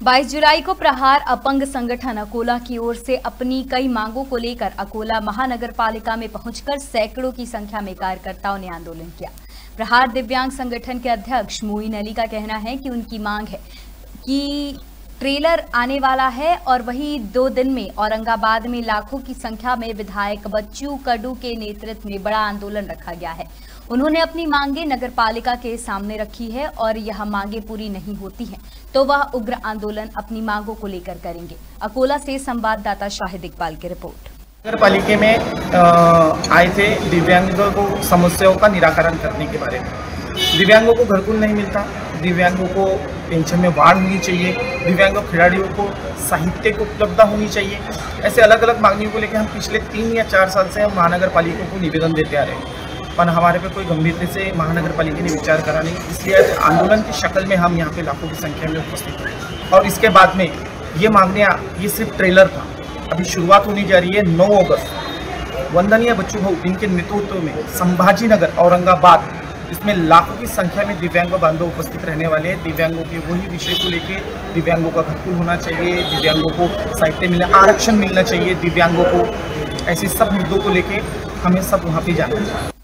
22 जुलाई को प्रहार अपंग संगठन अकोला की ओर से अपनी कई मांगों को लेकर अकोला महानगर पालिका में पहुंचकर सैकड़ों की संख्या में कार्यकर्ताओं ने आंदोलन किया। प्रहार दिव्यांग संगठन के अध्यक्ष मोइन अली का कहना है कि उनकी मांग है कि ट्रेलर आने वाला है और वही दो दिन में औरंगाबाद में लाखों की संख्या में विधायक बच्चू कडू के नेतृत्व में बड़ा आंदोलन रखा गया है। उन्होंने अपनी मांगे नगर पालिका के सामने रखी है और यह मांगे पूरी नहीं होती हैं तो वह उग्र आंदोलन अपनी मांगों को लेकर करेंगे। अकोला से संवाददाता शाहिद इकबाल की रिपोर्ट। नगर पालिके में आए थे दिव्यांगों को समस्याओं का निराकरण करने के बारे में। दिव्यांगों को घरकुल नहीं मिलता, दिव्यांगों को पेंशन में वाड़ होनी चाहिए, दिव्यांग खिलाड़ियों को साहित्य को उपलब्धता होनी चाहिए। ऐसे अलग अलग मांगनियों को लेकर हम पिछले तीन या चार साल से हम महानगर पालिका को निवेदन देते आ रहे हैं। पर हमारे पे कोई गंभीरता से महानगर पालिका ने विचार करा नहीं। इसलिए आंदोलन की शक्ल में हम यहाँ पे लाखों की संख्या में उपस्थित हैं। और इसके बाद में ये मांगने ये सिर्फ़ ट्रेलर था। अभी शुरुआत होने जा रही है नौ अगस्त। वंदनीय बच्चू भाऊ इनके नेतृत्व में संभाजी नगर औरंगाबाद इसमें लाखों की संख्या में दिव्यांग बांधव उपस्थित रहने वाले हैं। दिव्यांगों के वही विषय को लेकर दिव्यांगों का घटकुल होना चाहिए, दिव्यांगों को साहित्य मिलना, आरक्षण मिलना चाहिए दिव्यांगों को। ऐसे सब मुद्दों को लेकर हमें सब वहाँ पर जाना चाहिए